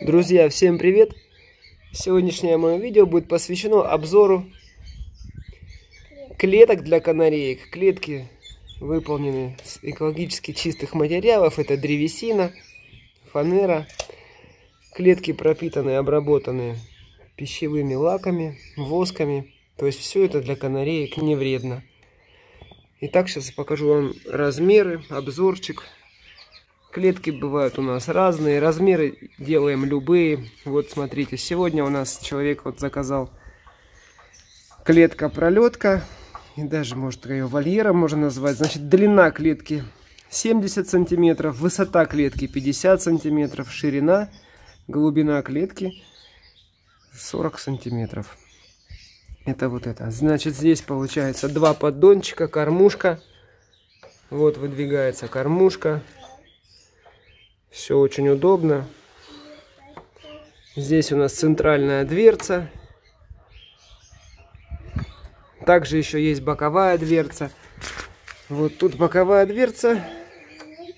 Друзья, всем привет! Сегодняшнее мое видео будет посвящено обзору клеток для канареек. Клетки выполнены с экологически чистых материалов. Это древесина, фанера. Клетки пропитаны, обработаны пищевыми лаками, восками. То есть все это для канареек не вредно. Итак, сейчас покажу вам размеры, обзорчик. Клетки бывают у нас разные, размеры делаем любые. Вот смотрите, сегодня у нас человек вот заказал клетка-пролетка. И даже, может, ее вольером можно назвать. Значит, длина клетки 70 сантиметров, высота клетки 50 сантиметров, ширина, глубина клетки 40 сантиметров. Это вот это. Значит, здесь получается два поддончика, кормушка. Вот выдвигается кормушка. Все очень удобно. Здесь у нас центральная дверца. Также еще есть боковая дверца. Вот тут боковая дверца.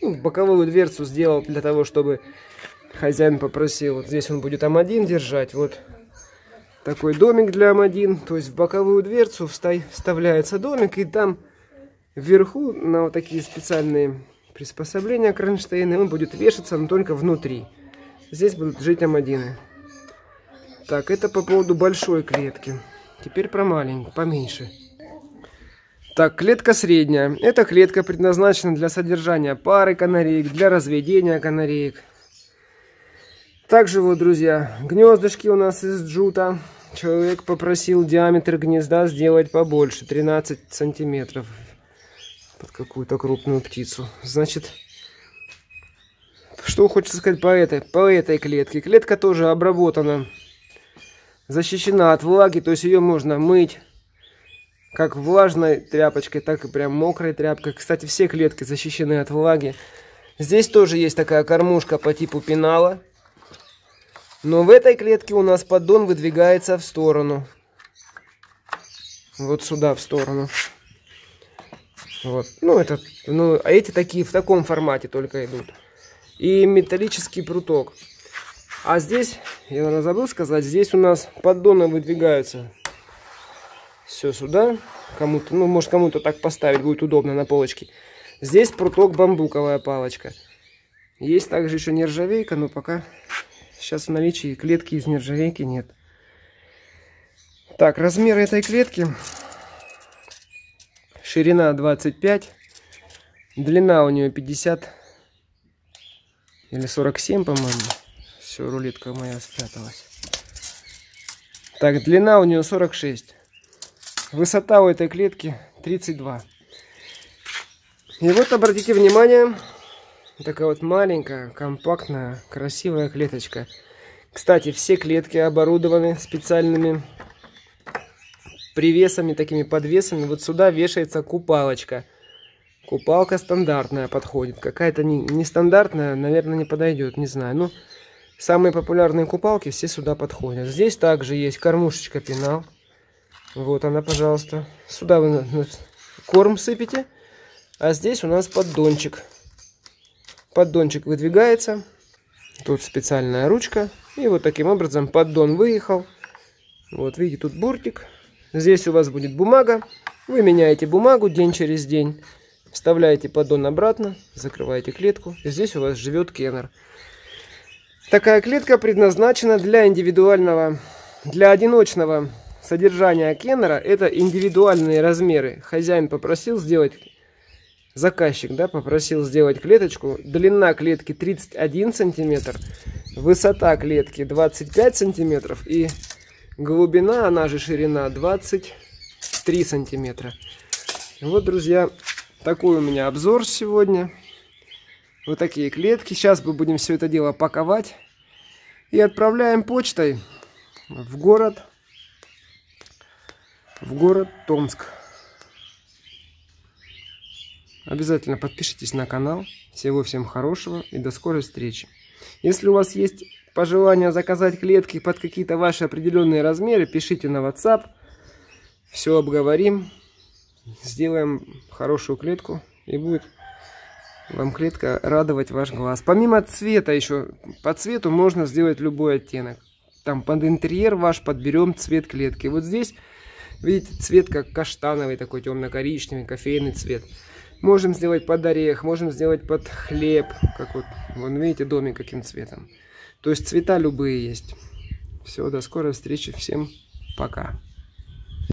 Ну, боковую дверцу сделал для того, чтобы хозяин попросил. Вот здесь он будет М1 держать. Вот такой домик для М1. То есть в боковую дверцу вставляется домик. И там вверху на вот такие специальные приспособления кронштейна. Он будет вешаться, но только внутри. Здесь будут жить амадины. Так, это по поводу большой клетки. Теперь про маленькую, поменьше. Так, клетка средняя. Эта клетка предназначена для содержания пары канареек, для разведения канареек. Также вот, друзья, гнездышки у нас из джута. Человек попросил диаметр гнезда сделать побольше, 13 сантиметров под какую-то крупную птицу. Значит, что хочется сказать по этой, по этой клетке. Клетка тоже обработана, защищена от влаги, то есть ее можно мыть как влажной тряпочкой, так и прям мокрой тряпкой. Кстати, все клетки защищены от влаги. Здесь тоже есть такая кормушка по типу пенала. Но в этой клетке у нас поддон выдвигается в сторону. Вот сюда, в сторону. Вот. Ну, это, ну, а эти такие в таком формате только идут. И металлический пруток. А здесь, я забыл сказать, здесь у нас поддоны выдвигаются все сюда. Кому-то, ну, может, кому-то так поставить будет удобно на полочке. Здесь пруток бамбуковая палочка. Есть также еще нержавейка, но пока сейчас в наличии клетки из нержавейки нет. Так, размер этой клетки Ширина 25. Длина у нее 50 или 47, по-моему. Все, рулетка моя спряталась. Так, длина у нее 46. Высота у этой клетки 32. И вот обратите внимание, такая вот маленькая, компактная, красивая клеточка. Кстати, все клетки оборудованы специальными привесами, такими подвесами. Вот сюда вешается купалочка. Купалка стандартная подходит. Какая-то нестандартная, не наверное, не подойдет, не знаю. Ну, самые популярные купалки все сюда подходят. Здесь также есть кормушечка пенал. Вот она, пожалуйста. Сюда вы корм сыпете. А здесь у нас поддончик. Поддончик выдвигается. Тут специальная ручка. И вот таким образом поддон выехал. Вот видите, тут буртик. Здесь у вас будет бумага. Вы меняете бумагу день через день. Вставляете поддон обратно, закрываете клетку. И здесь у вас живет кеннер. Такая клетка предназначена для индивидуального, для одиночного содержания кеннера. Это индивидуальные размеры. Хозяин попросил сделать, заказчик да, попросил сделать клеточку. Длина клетки 31 сантиметр, высота клетки 25 сантиметров и Глубина, она же ширина 23 сантиметра. Вот, друзья, такой у меня обзор сегодня. Вот такие клетки. Сейчас мы будем все это дело паковать. И отправляем почтой в город, в город Томск. Обязательно подпишитесь на канал. Всего всем хорошего и до скорой встречи. Если у вас есть пожелания заказать клетки под какие-то ваши определенные размеры, пишите на WhatsApp. Все обговорим. Сделаем хорошую клетку. И будет вам клетка радовать ваш глаз. Помимо цвета еще, по цвету можно сделать любой оттенок. Там под интерьер ваш подберем цвет клетки. Вот здесь, видите, цвет как каштановый, такой темно-коричневый, кофейный цвет. Можем сделать под орех, можем сделать под хлеб. Как вот, вон видите, домик каким цветом. То есть цвета любые есть. Все, до скорой встречи. Всем пока.